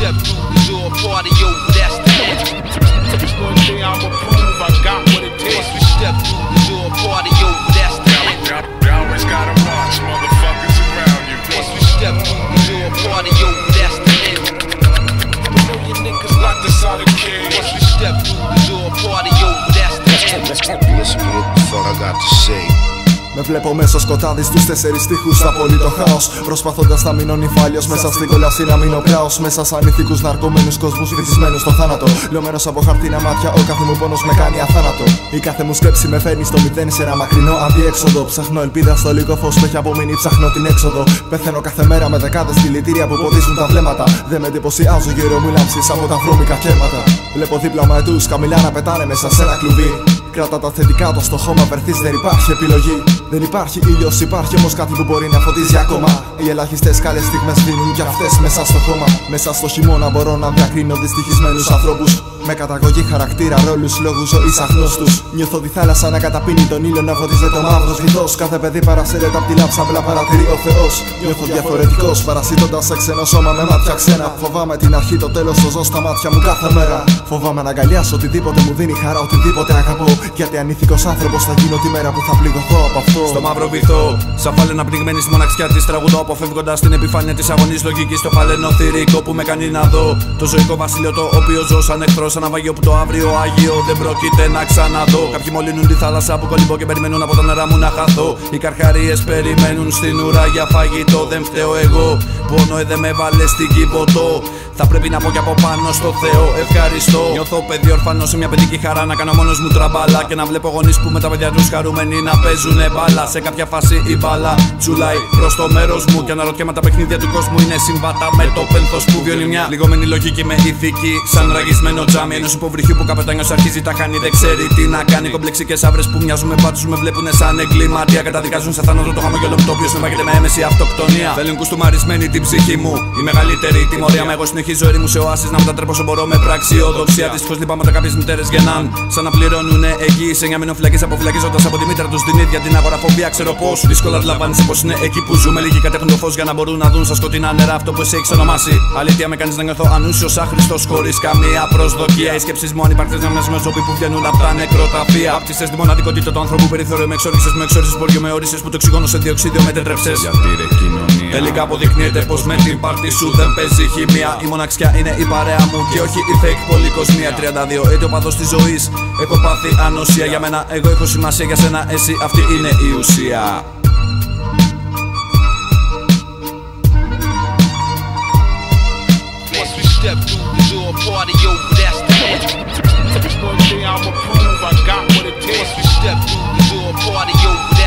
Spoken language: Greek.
step through the door, party over, that's that. One day I'ma prove, I got what it takes. Once we step through the door, party over, that's that. You always gotta watch motherfuckers around you. Once we step through the door, party over, that's know Million niggas locked inside a cage. Once we step through the door, party over, that's that. Listen to what the fuck I got to say. Με βλέπω μέσω σκοτάδι στους τέσσερις τείχου. Απολύτω το χάος. Προσπαθώντας να μείνω νυφάλιος μέσα στην κόλαση να μείνω πράος. Μέσα σαν ηθικούς ναρκωμένους κόσμους βυθισμένου στο θάνατο. Λιωμένος από χαρτίνα μάτια, ο κάθε μου πόνος με κάνει αθάνατο. Η κάθε μου σκέψη με φέρνει στο μηδέν σε ένα μακρινό αδιέξοδο. Ψάχνω ελπίδα στο λίγο φως που έχει απομείνει, ψάχνω την έξοδο. Πεθαίνω κάθε μέρα με δεκάδες δηλητήρια που ποδίζουν τα βλέμματα. Δεν με εντυπωσιάζω γύρω μου λάμψει από τα βρώμικα κέρματα. Βλέπω δίπλα μου ετού καμιλά να πετάνε μέσα σε ένα κλουβί. Κράτα τα θετικά το στο χώμα, βερθεί δεν υπάρχει επιλογή. Δεν υπάρχει ήλιος, υπάρχει όμως κάτι που μπορεί να φωτίζει ακόμα. Οι ελάχιστες καλές στιγμές δίνουν κι αυτές μέσα στο χώμα. Μέσα στο χειμώνα μπορώ να διακρίνω δυστυχισμένους ανθρώπους. Με καταγωγή χαρακτήρα, ρόλους, λόγους ζωής αγνώστους. Νιώθω τη θάλασσα να καταπίνει τον ήλιο να φωτίζεται το μαύρο βυθό. Κάθε παιδί παρασύρεται απ' τη λάψα, απλά παρατηρεί ο Θεός. Νιώθω διαφορετικός, παρασύτοντα σε ξένο σώμα με μάτια ξένα. Φοβάμαι την αρχή, το τέλος, το ζω στα μάτια μου κάθε μέρα. Φοβάμαι να αγκαλιάσω οτιδήποτε μου δίνει χαρά, οτιδήποτε αγαπώ. Γιατί ανήθικος άνθρωπος θα γίνω τη μέρα που θα πληγωθώ από αυτό. Στο μαύρο βυθό, σαν φάλαινα πνιγμένη στη μοναξιά της τραγουδό. Αποφεύγοντας την επιφάνεια της αγωνής λογική στο φαλενό θηρικό που με κάνει να δω. Το ζωικό βασίλειο το οποίο ζω σαν εχθρός, σαν ναυαγείο που το αύριο άγιο δεν πρόκειται να ξαναδώ. Κάποιοι μολύνουν τη θάλασσα που κολυμπώ και περιμένουν από τα νερά μου να χαθώ. Οι καρχαρίες περιμένουν στην ουρά για φαγητό. Δεν φταίω εγώ. Πόνο ε, δεν με βάλε στην κυβωτό. Θα πρέπει να πω κι από πάνω στο Θεό ευχαριστώ. Νιώθω παιδί ορφανός σε μια παιδική χαρά να κάνω μόνος μου τραμπάλα. Και να βλέπω γονείς που με τα παιδιά τους χαρούμενοι να παίζουν μπάλα. Σε κάποια φάση η μπάλα τσουλάει προς το μέρος μου. Και αναρωτιέμαι τα παιχνίδια του κόσμου είναι συμβατά με το πένθος που βιώνει μια λιγόμενη λογική με ηθική. Σαν ραγισμένο τζάμι ενό υποβρυχίου που καπετάνιος αρχίζει τα χάνει. Δεν ξέρει τι να κάνει. Κομπλεξικέ άβρε που μοιάζουν με πάτσου με βλέπουν σαν εγκληματία. Καταδικάζουν σε θάνατο το χαμόγελο μου το οποίο συνεπάγεται με έμεση αυτοκτονία. Θέλουν κουστούμαρισμένη την ψυχή μου. Η μεγαλύτερη τιμωρία με εγώ συνεχίζω ερήμου σε οάσεις να μετατρέπω όσο μπορώ με πραξιοδοξία. Δυστυχώς λυπάμαι όταν κάποιες μητέρες γεννάν. Σαν να πληρώνουν εγγύηση για μηνοφυλακής αποφυλακίζοντας από τη μήτρα τους την ίδια την αγοραφοβία. Ξέρω πώς δύσκολα αντιλαμβάνεσαι πω είναι εκεί που ζούμε. Λίγοι κατέχουν το φως για να μπορούν να δουν στα σκοτεινά νερά αυτό που εσύ έχει ονομάσει. Αλήθεια με κάνεις να νιώθω ανούσιος άχρηστος χωρίς καμία προσδοκία. Οι σκέψεις μου ανυπαρκτέ να μοιάζουν με ζώπη που βγαίνουν από τα νεκροταφεία. Απτυσέ τη μοναδικότητα του ανθρώπου περιθώριο με εξόριξε με εξόρισε ποριο με όρισε που το οξυγόνο σε διοξίδιο μετέτρεψε. Γιατί ρε κοινωνία. Τελικά αποδεικνύεται πως με την πάρτι σου δεν παίζει χημία. Η μοναξιά είναι η παρέα μου και όχι η fake πολυκοσμία. 32 έτη ο παδό της ζωής. Έχω πάθει ανοσία για μένα. Εγώ έχω σημασία για σένα. Εσύ αυτή είναι η ουσία. Once we step through a part of you, that's the end. One day I'ma prove I got what it takes. Once we step through the door, part of you,